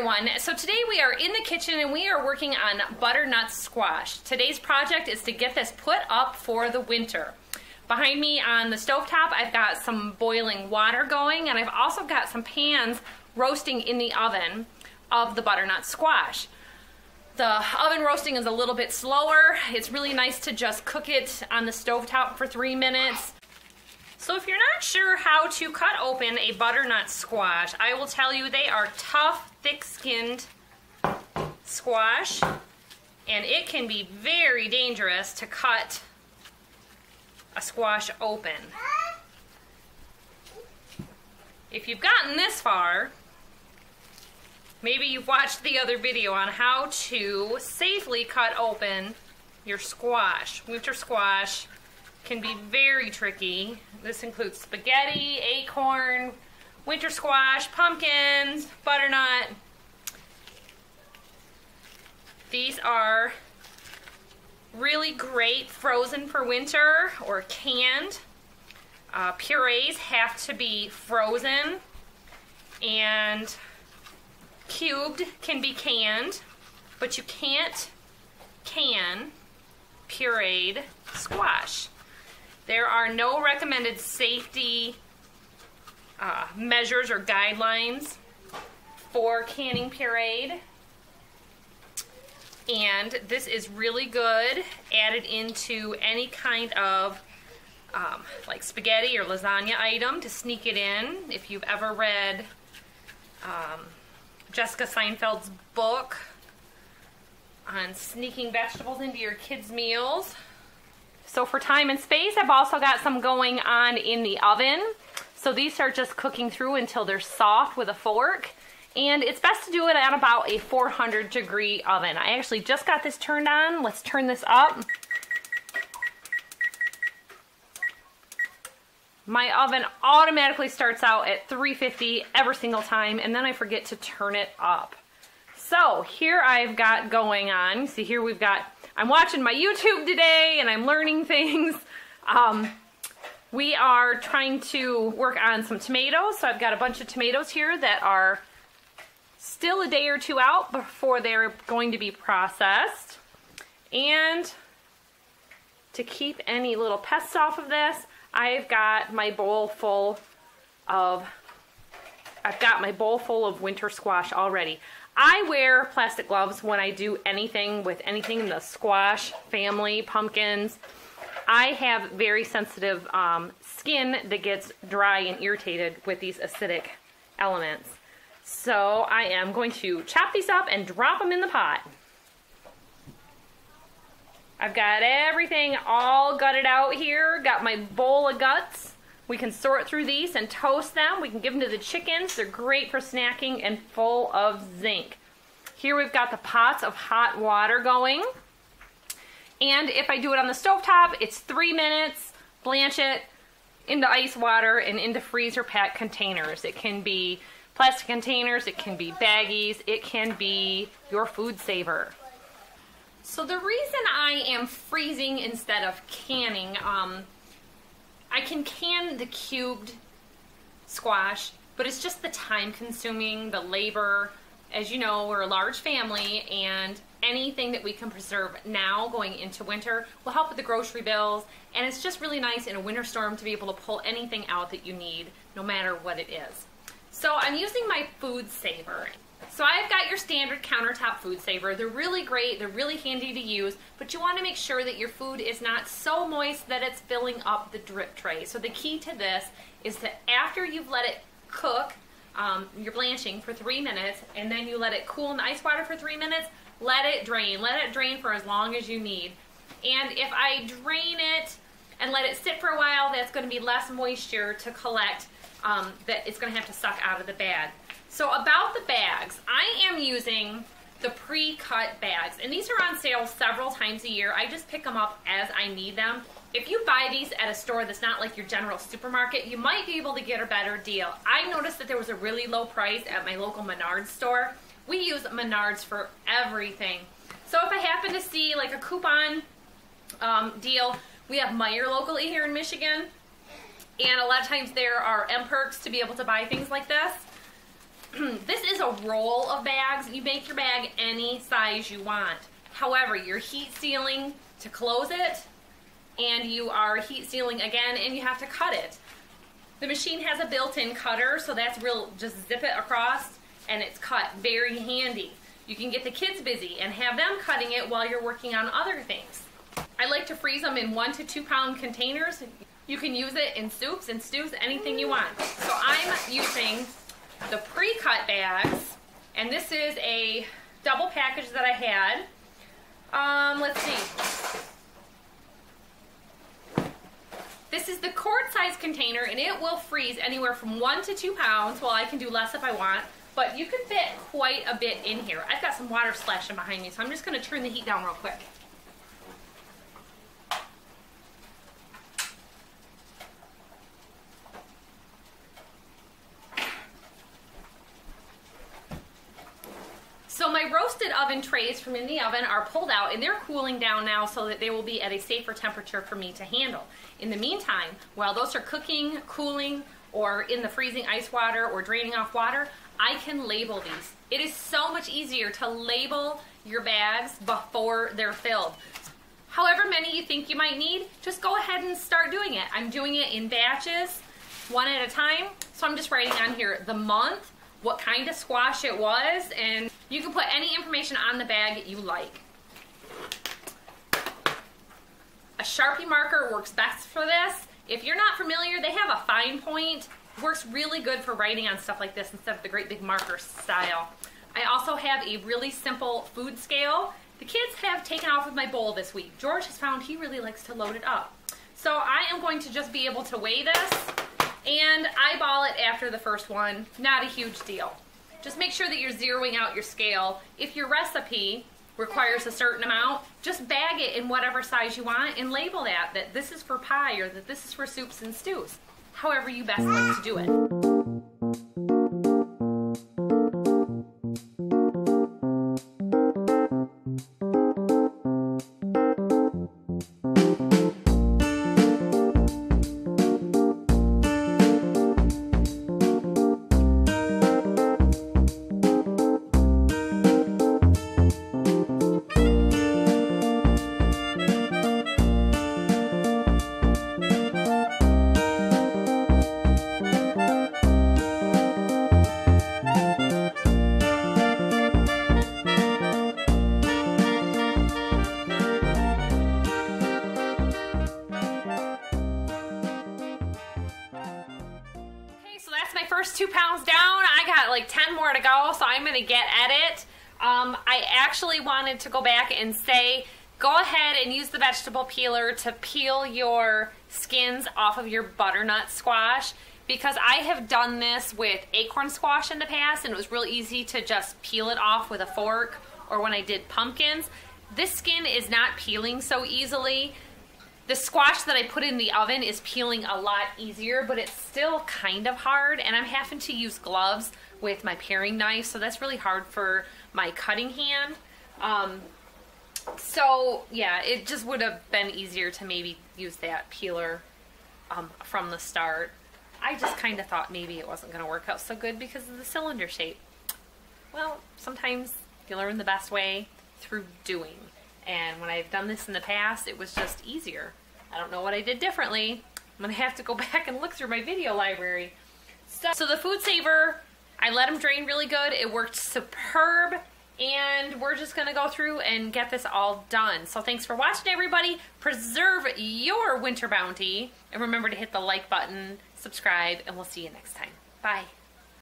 everyone. So today we are in the kitchen and we are working on butternut squash. Today's project is to get this put up for the winter. Behind me on the stovetop, I've got some boiling water going and I've also got some pans roasting in the oven of the butternut squash. The oven roasting is a little bit slower. It's really nice to just cook it on the stovetop for three minutes. So if you're not sure how to cut open a butternut squash, I will tell you they are tough, thick-skinned squash, and it can be very dangerous to cut a squash open. If you've gotten this far, maybe you've watched the other video on how to safely cut open your squash, winter squash, can be very tricky. This includes spaghetti, acorn, winter squash, pumpkins, butternut. These are really great frozen for winter or canned. Uh, purees have to be frozen and cubed can be canned, but you can't can pureed squash. There are no recommended safety uh, measures or guidelines for canning pureed. And this is really good added into any kind of um, like spaghetti or lasagna item to sneak it in. If you've ever read um, Jessica Seinfeld's book on sneaking vegetables into your kids' meals, so for time and space, I've also got some going on in the oven. So these are just cooking through until they're soft with a fork. And it's best to do it at about a 400 degree oven. I actually just got this turned on. Let's turn this up. My oven automatically starts out at 350 every single time and then I forget to turn it up. So here I've got going on, see here we've got I'm watching my YouTube today and I'm learning things. Um, we are trying to work on some tomatoes. So I've got a bunch of tomatoes here that are still a day or two out before they're going to be processed. And to keep any little pests off of this, I've got my bowl full of I've got my bowl full of winter squash already. I wear plastic gloves when I do anything with anything in the squash family, pumpkins. I have very sensitive um, skin that gets dry and irritated with these acidic elements. So I am going to chop these up and drop them in the pot. I've got everything all gutted out here. Got my bowl of guts. We can sort through these and toast them. We can give them to the chickens. They're great for snacking and full of zinc. Here we've got the pots of hot water going. And if I do it on the stove top, it's three minutes, blanch it into ice water and into freezer pack containers. It can be plastic containers, it can be baggies, it can be your food saver. So the reason I am freezing instead of canning, um, I can can the cubed squash, but it's just the time consuming, the labor. As you know, we're a large family and anything that we can preserve now going into winter will help with the grocery bills. And it's just really nice in a winter storm to be able to pull anything out that you need, no matter what it is. So I'm using my food saver. So I've got your standard countertop food saver. They're really great, they're really handy to use, but you want to make sure that your food is not so moist that it's filling up the drip tray. So the key to this is that after you've let it cook, um, you're blanching for three minutes, and then you let it cool in the ice water for three minutes, let it drain. Let it drain for as long as you need. And if I drain it and let it sit for a while, that's going to be less moisture to collect um, that it's going to have to suck out of the bag. So about the bags, I am using the pre-cut bags, and these are on sale several times a year. I just pick them up as I need them. If you buy these at a store that's not like your general supermarket, you might be able to get a better deal. I noticed that there was a really low price at my local Menards store. We use Menards for everything. So if I happen to see like a coupon um, deal, we have Meijer locally here in Michigan. And a lot of times there are M-Perks to be able to buy things like this. this is a roll of bags. You make your bag any size you want. However, you're heat sealing to close it and you are heat sealing again and you have to cut it. The machine has a built-in cutter, so that's real, just zip it across and it's cut. Very handy. You can get the kids busy and have them cutting it while you're working on other things. I like to freeze them in one to two pound containers. You can use it in soups and stews, anything you want. So I'm using the pre-cut bags, and this is a double package that I had. Um, let's see. This is the quart size container and it will freeze anywhere from one to two pounds. Well, I can do less if I want, but you can fit quite a bit in here. I've got some water splashing behind me, so I'm just gonna turn the heat down real quick. So my roasted oven trays from in the oven are pulled out and they're cooling down now so that they will be at a safer temperature for me to handle. In the meantime, while those are cooking, cooling, or in the freezing ice water or draining off water, I can label these. It is so much easier to label your bags before they're filled. However many you think you might need, just go ahead and start doing it. I'm doing it in batches, one at a time. So I'm just writing on here the month, what kind of squash it was, and you can put any information on the bag you like. A Sharpie marker works best for this. If you're not familiar, they have a fine point. Works really good for writing on stuff like this instead of the great big marker style. I also have a really simple food scale. The kids have taken off with my bowl this week. George has found he really likes to load it up. So I am going to just be able to weigh this and eyeball it after the first one. Not a huge deal. Just make sure that you're zeroing out your scale. If your recipe requires a certain amount, just bag it in whatever size you want and label that, that this is for pie or that this is for soups and stews. However you best like to do it. First two pounds down. I got like 10 more to go, so I'm gonna get at it. Um, I actually wanted to go back and say, go ahead and use the vegetable peeler to peel your skins off of your butternut squash because I have done this with acorn squash in the past and it was real easy to just peel it off with a fork or when I did pumpkins. This skin is not peeling so easily. The squash that I put in the oven is peeling a lot easier, but it's still kind of hard, and I'm having to use gloves with my paring knife, so that's really hard for my cutting hand. Um, so, yeah, it just would have been easier to maybe use that peeler um, from the start. I just kind of thought maybe it wasn't going to work out so good because of the cylinder shape. Well, sometimes you learn the best way through doing. And when I've done this in the past, it was just easier. I don't know what I did differently. I'm gonna have to go back and look through my video library. So, so the Food Saver, I let them drain really good. It worked superb. And we're just gonna go through and get this all done. So thanks for watching everybody. Preserve your winter bounty. And remember to hit the like button, subscribe, and we'll see you next time. Bye.